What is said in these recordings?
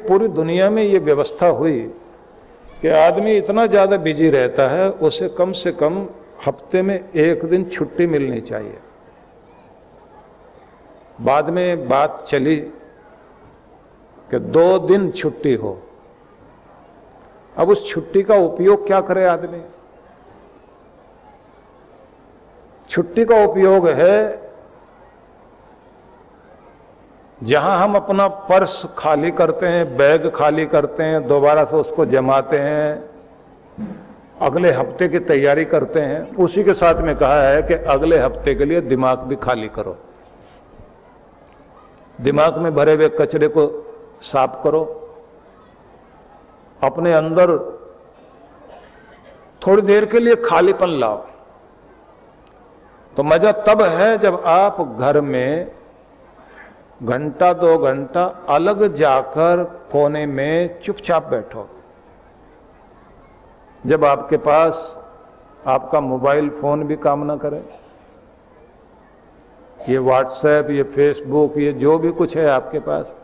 पूरी दुनिया में ये व्यवस्था हुई कि आदमी इतना ज़्यादा बिज़ी रहता है, उसे कम से कम हफ़्ते में एक दिन छुट्टी मिलनी चाहिए। बाद में बात चली कि दो दिन छुट्टी हो। अब उस छुट्टी का उपयोग क्या करे आदमी? छुट्टी का उपयोग है जहाँ हम अपना पर्स खाली करते हैं, बैग खाली करते हैं, दोबारा से उसको जमाते हैं, अगले हफ़्ते की तैयारी करते हैं, उसी के साथ में कहा है कि अगले हफ़्ते के लिए दिमाग भी खाली करो। दिमाग में भरे हुए कचरे को साफ़ करो। अपने अंदर थोड़ी देर के लिए खालीपन लाओ। तो मज़ा तब है जब आप घर में घंटा दो घंटा अलग जाकर कोने में चुपचाप बैठो। जब आपके पास आपका मोबाइल फ़ोन भी काम ना करे, ये व्हाट्सएप, ये फेसबुक, ये जो भी कुछ है आपके पास,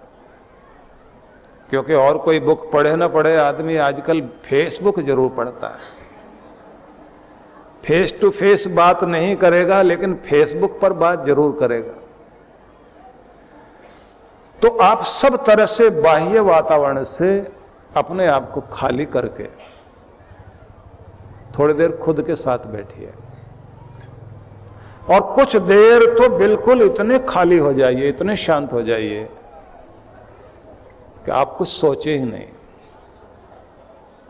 क्योंकि और कोई बुक पढ़े ना पढ़े आदमी आजकल फेसबुक ज़रूर पढ़ता है। फेस टू फेस बात नहीं करेगा, लेकिन फेसबुक पर बात ज़रूर करेगा। तो आप सब तरह से बाह्य वातावरण से अपने आप को खाली करके थोड़ी देर खुद के साथ बैठिए। और कुछ देर तो बिल्कुल इतने खाली हो जाइए, इतने शांत हो जाइए कि आप कुछ सोचे ही नहीं।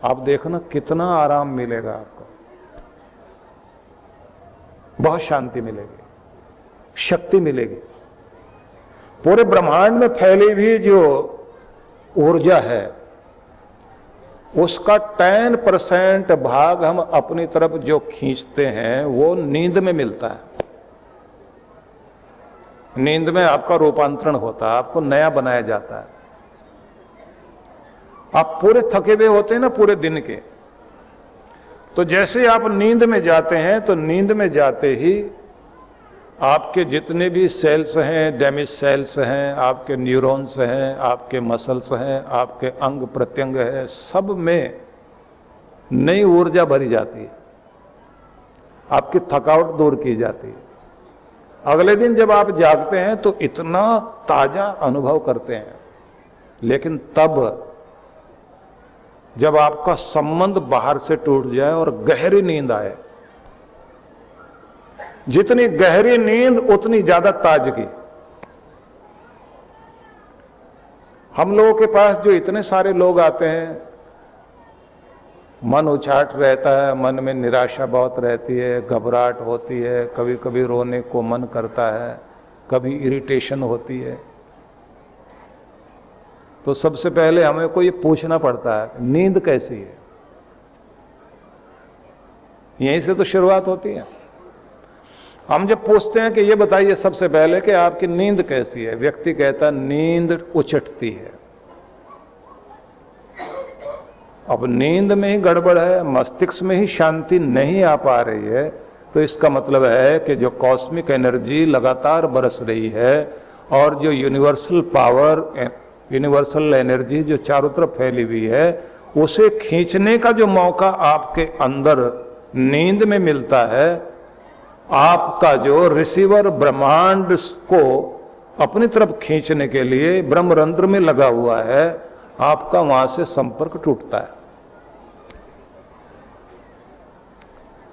आप देखना कितना आराम मिलेगा आपको। बहुत शांति मिलेगी, शक्ति मिलेगी। पूरे ब्रह्मांड में फैली हुई जो ऊर्जा है, उसका टेन परसेंट भाग हम अपनी तरफ़ जो खींचते हैं, वो नींद में मिलता है। नींद में आपका रूपांतरण होता है, आपको नया बनाया जाता है। आप पूरे थके हुए होते हैं ना, पूरे दिन के। तो जैसे आप नींद में जाते हैं तो नींद में जाते ही आपके जितने भी सेल्स हैं डैमेज सेल्स हैं, आपके न्यूरॉन्स हैं, आपके मसल्स हैं, आपके अंग प्रत्यंग है, सब में नई ऊर्जा भरी जाती है। आपकी थकावट दूर की जाती है। अगले दिन जब आप जागते हैं तो इतना ताज़ा अनुभव करते हैं। लेकिन तब जब आपका संबंध बाहर से टूट जाए और गहरी नींद आए जितनी गहरी नींद, उतनी ज़्यादा ताजगी। हम लोगों के पास जो इतने सारे लोग आते हैं, मन उछाट रहता है, मन में निराशा बहुत रहती है, घबराहट होती है कभी कभी रोने को मन करता है, कभी इरिटेशन होती है। तो सबसे पहले हमें को ये पूछना पड़ता है, नींद कैसी है? यहीं से तो शुरुआत होती है। हम जब पूछते हैं कि ये बताइए सबसे पहले कि आपकी नींद कैसी है? व्यक्ति कहता नींद उचटती है। अब नींद में ही गड़बड़ है, मस्तिष्क में ही शांति नहीं आ पा रही है तो इसका मतलब है कि जो कॉस्मिक एनर्जी लगातार बरस रही है और जो यूनिवर्सल पावर यूनिवर्सल एनर्जी जो चारों तरफ़ फैली हुई है, उसे खींचने का जो मौका आपके अंदर नींद में मिलता है आपका जो रिसीवर ब्रह्मांड को अपनी तरफ़ खींचने के लिए ब्रह्मरंध्र में लगा हुआ है, आपका वहाँ से संपर्क टूटता है।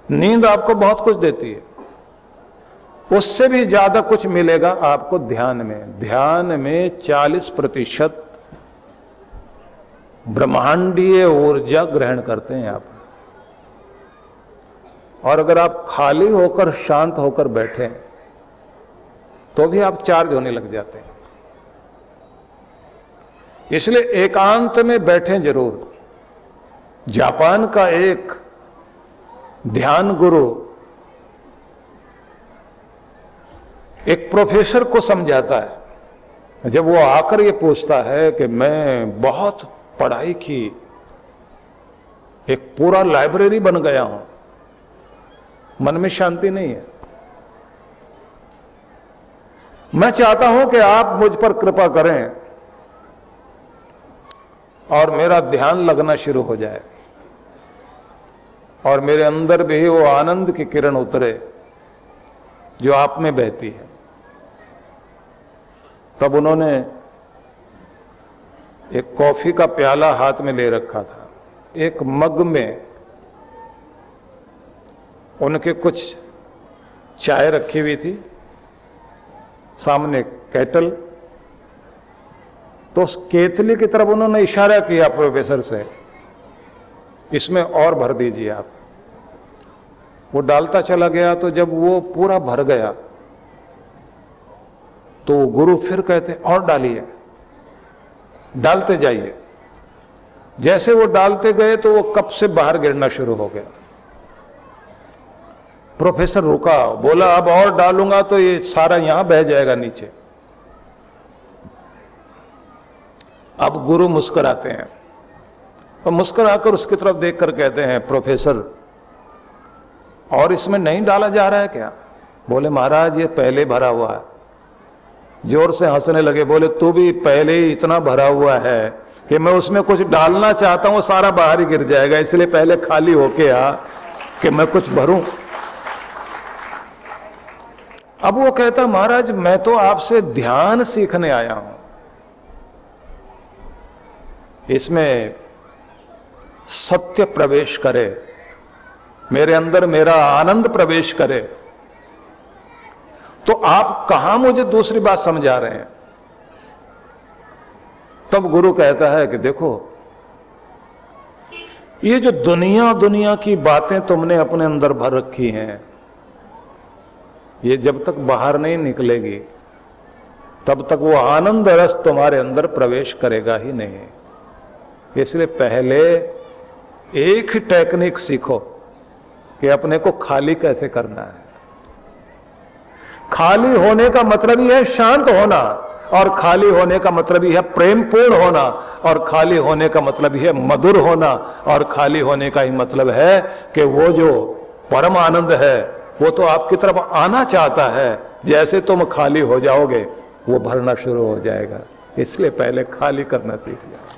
नींद आपको बहुत कुछ देती है। उससे भी ज़्यादा कुछ मिलेगा आपको ध्यान में। ध्यान में 40 प्रतिशत ब्रह्मांडीय ऊर्जा ग्रहण करते हैं आप। और अगर आप खाली होकर, शांत होकर बैठे तो भी आप चार्ज होने लग जाते हैं। इसलिए एकांत में बैठे ज़रूर। जापान का एक ध्यान गुरु, एक प्रोफेसर को समझाता है। जब वो आकर ये पूछता है कि मैं बहुत पढ़ाई की, एक पूरा लाइब्रेरी बन गया हूँ मन में शांति नहीं है। मैं चाहता हूँ कि आप मुझ पर कृपा करें और मेरा ध्यान लगना शुरू हो जाए और मेरे अंदर भी वो आनंद की किरण उतरे जो आप में बहती है। तब उन्होंने एक कॉफ़ी का प्याला हाथ में ले रखा था। एक मग में उनके कुछ चाय रखी हुई थी। सामने कैटल। तो उस केतली की तरफ़ उन्होंने इशारा किया प्रोफेसर से, इसमें और भर दीजिए आप। वो डालता चला गया तो जब वो पूरा भर गया तो गुरु फिर कहते, और डालिए, डालते जाइए। जैसे वो डालते गए तो वो कप से बाहर गिरना शुरू हो गया। प्रोफेसर रुका, बोला, अब और डालूँगा तो ये सारा यहाँ बह जाएगा नीचे. अब गुरु मुस्कराते हैं। और मुस्कुराकर उसकी तरफ़ देखकर कहते हैं, प्रोफेसर, और इसमें नहीं डाला जा रहा है क्या? बोले, महाराज, ये पहले भरा हुआ है। ज़ोर से हंसने लगे, बोले, तू भी पहले ही इतना भरा हुआ है कि मैं उसमें कुछ डालना चाहता हूँ सारा बाहर ही गिर जाएगा, इसलिए पहले खाली होके आ, कि मैं कुछ भरूं। अब वो कहता, महाराज, मैं तो आपसे ध्यान सीखने आया हूँ। इसमें सत्य प्रवेश करे, मेरे अंदर मेरा आनंद प्रवेश करे तो आप कहा मुझे दूसरी बात समझा रहे हैं? तब गुरु कहता है कि देखो, ये जो दुनिया दुनिया की बातें तुमने अपने अंदर भर रखी हैं ये जब तक बाहर नहीं निकलेगी, तब तक वो आनंद रस तुम्हारे अंदर प्रवेश करेगा ही नहीं। इसलिए पहले एक ही टेक्निक सीखो कि अपने को खाली कैसे करना है। खाली होने का मतलब ही है शांत होना, और खाली होने का मतलब ही है प्रेम पूर्ण होना, और खाली होने का मतलब ही है मधुर होना, और खाली होने का ही मतलब है कि वो जो परम आनंद है वो तो आपकी तरफ़ आना चाहता है। जैसे तुम खाली हो जाओगे, वो भरना शुरू हो जाएगा। इसलिए पहले खाली करना सीख जाओ